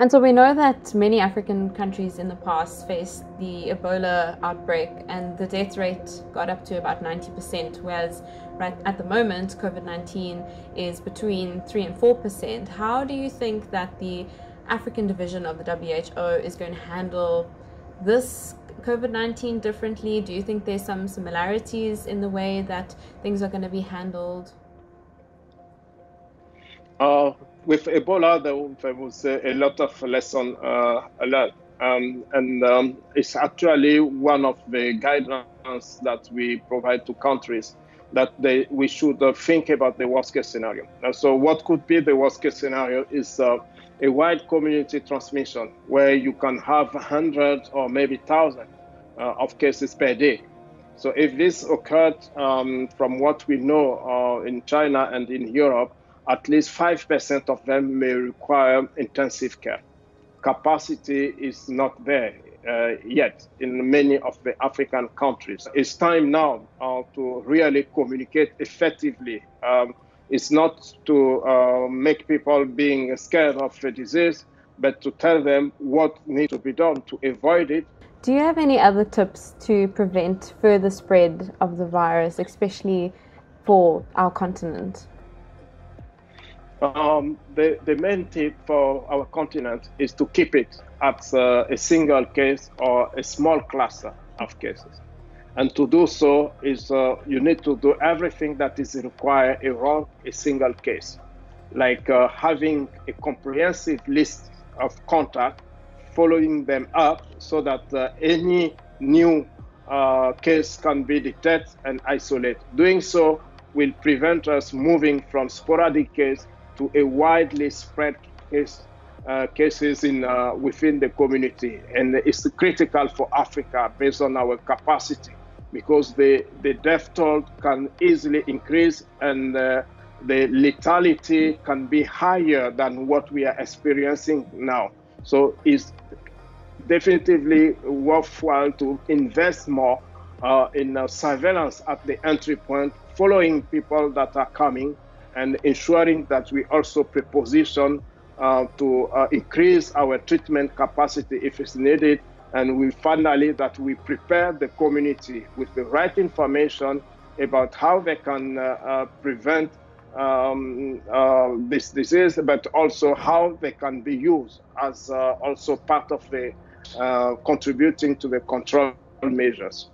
And so we know that many African countries in the past faced the Ebola outbreak, and the death rate got up to about 90%, whereas right at the moment, COVID 19 is between 3 and 4%. How do you think that the African division of the WHO is going to handle this COVID 19 differently? Do you think there's some similarities in the way that things are going to be handled? Uh, with Ebola, there, was a, lot of lesson uh, learned. Um, and um, it's actually one of the guidelines that we provide to countries that they, we should uh, think about the worst case scenario. And so, what could be the worst case scenario is uh, a wide community transmission where you can have hundreds or maybe thousands uh, of cases per day. So, if this occurred um, from what we know uh, in China and in Europe, at least 5% of them may require intensive care. Capacity is not there uh, yet in many of the African countries. It's time now uh, to really communicate effectively. Um, it's not to uh, make people being scared of the disease, but to tell them what needs to be done to avoid it. Do you have any other tips to prevent further spread of the virus, especially for our continent? Um, the, the main tip for our continent is to keep it at uh, a single case or a small cluster of cases. And to do so is uh, you need to do everything that is required around a single case, like uh, having a comprehensive list of contacts, following them up so that uh, any new uh, case can be detected and isolated. Doing so will prevent us moving from sporadic case to a widely spread case, uh, cases in uh, within the community, and it's critical for Africa based on our capacity because the the death toll can easily increase and uh, the lethality can be higher than what we are experiencing now. So it's definitely worthwhile to invest more uh, in uh, surveillance at the entry point, following people that are coming and ensuring that we also preposition uh, to uh, increase our treatment capacity if it's needed. And we finally that we prepare the community with the right information about how they can uh, uh prevent um, uh, this disease, but also how they can be used as uh, also part of the contributing to the control measures.